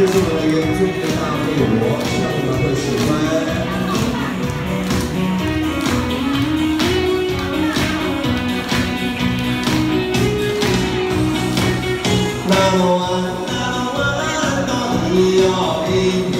就是我们原住民的大会我，我希望你们会喜欢。那么，那么，要？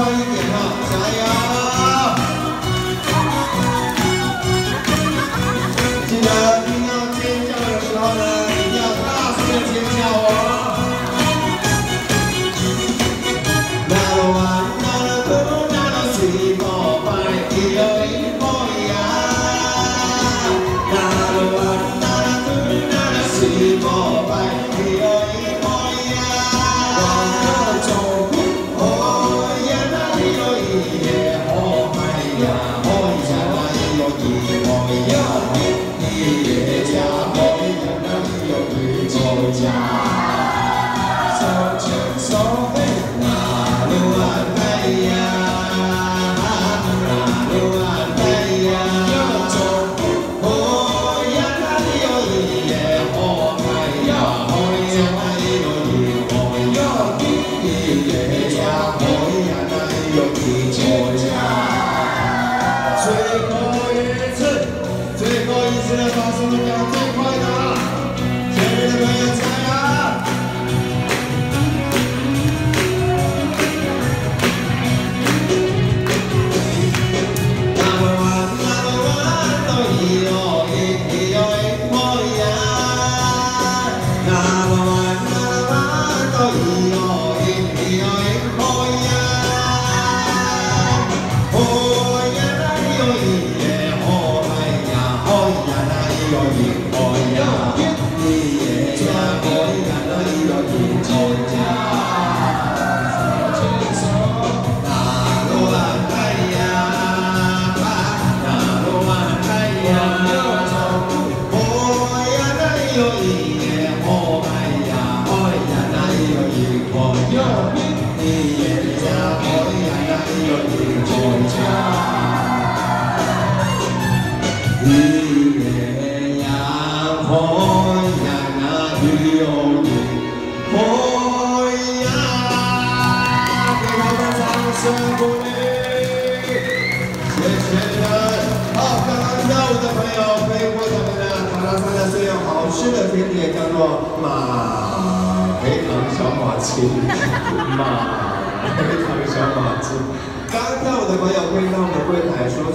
mãe. 姿はその顔有你，一家我一家，你有一家，你一家，我一家，你有一家，谢谢你们。好，刚刚跳舞的朋友可以们的的最有好吃的甜点，叫做马。黑糖小马青，马黑糖小马青。刚跳舞的朋友可以到我们柜台说。